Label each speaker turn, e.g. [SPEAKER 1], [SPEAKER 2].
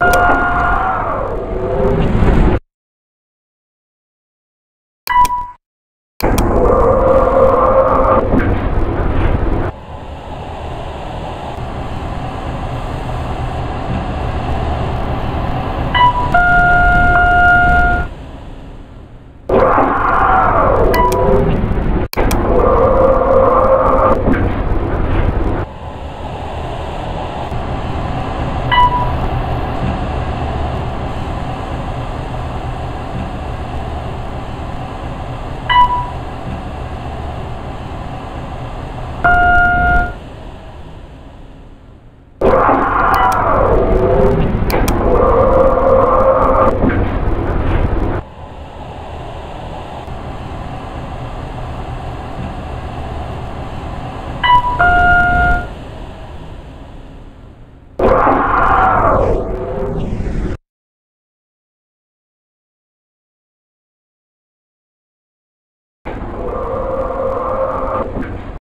[SPEAKER 1] you.